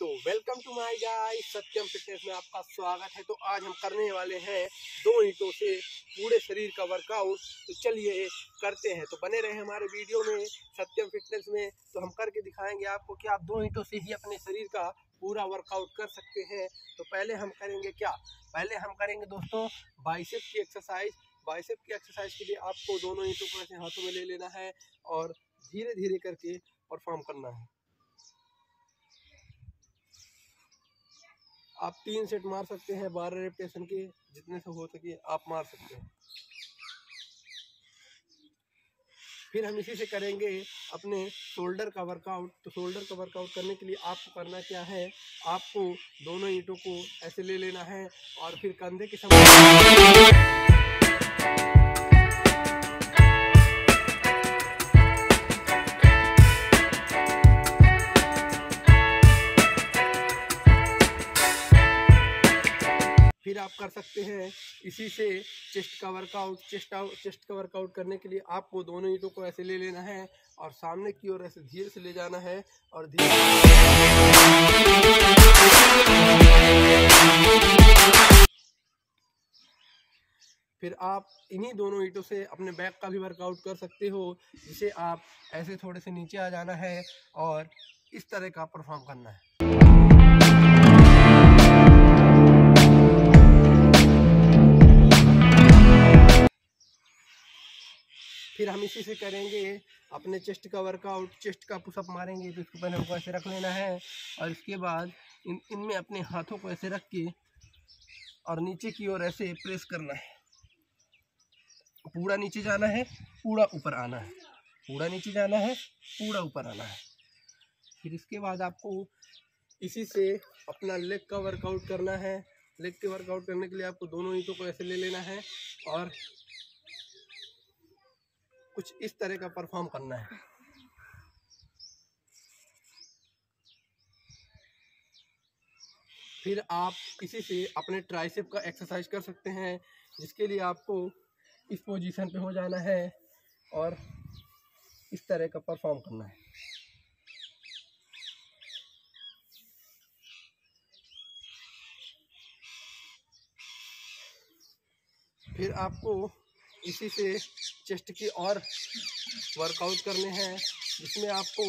तो welcome to my guys Satyam fitness में आपका स्वागत है। तो आज हम करने वाले हैं दो ईंटों से पूरे शरीर का वर्कआउट तो चलिए करते हैं। तो बने रहे हमारे वीडियो में सत्यम फिटनेस में। तो हम करके दिखाएँगे आपको कि आप दो ईंटों से ही अपने शरीर का पूरा वर्कआउट कर सकते हैं। तो पहले हम करेंगे क्या? पहले हम करेंगे दोस्तों बाइसेप की एक्सरसाइज बाइसेप की एक्सरसाइज के लिए आपको दोनों ईंटों को ऐसे हाथों में ले लेना है और धीरे धीरे करके परफॉर्म करना है। आप तीन सेट मार सकते हैं बारह रेपटेशन के, जितने से हो सके आप मार सकते हैं। फिर हम इसी से करेंगे अपने शोल्डर का वर्कआउट तो शोल्डर का वर्कआउट करने के लिए आपको करना क्या है? आपको दोनों ईंटों को ऐसे ले लेना है और फिर कंधे के समय फिर आप कर सकते हैं इसी से चेस्ट का वर्कआउट चेस्ट आउट चेस्ट का वर्कआउट करने के लिए आपको दोनों ईंटों को ऐसे ले लेना है और सामने की ओर ऐसे धीरे से ले जाना है और धीरे फिर आप इन्हीं दोनों ईंटों से अपने बैक का भी वर्कआउट कर सकते हो, जिसे आप ऐसे थोड़े से नीचे आ जाना है और इस तरह का परफॉर्म करना है। फिर हम इसी से करेंगे, अपने चेस्ट का वर्कआउट चेस्ट का पुशअप मारेंगे तो इसको पहले हमको ऐसे रख लेना है। और इसके बाद इन, इनमें अपने हाथों को ऐसे रख के और नीचे की ओर ऐसे प्रेस करना है। पूरा नीचे जाना है, पूरा ऊपर आना है। पूरा नीचे जाना है, पूरा ऊपर आना है। फिर इसके बाद आपको इसी से अपना लेग का वर्कआउट करना है। लेग के वर्कआउट करने के लिए आपको दोनों ईंटों को ऐसे ले लेना है और कुछ इस तरह का परफॉर्म करना है। फिर आप किसी से अपने ट्राइसेप का एक्सरसाइज कर सकते हैं, जिसके लिए आपको इस पोजीशन पे हो जाना है और इस तरह का परफॉर्म करना है। फिर आपको इसी से चेस्ट की और वर्कआउट करने हैं जिसमें आपको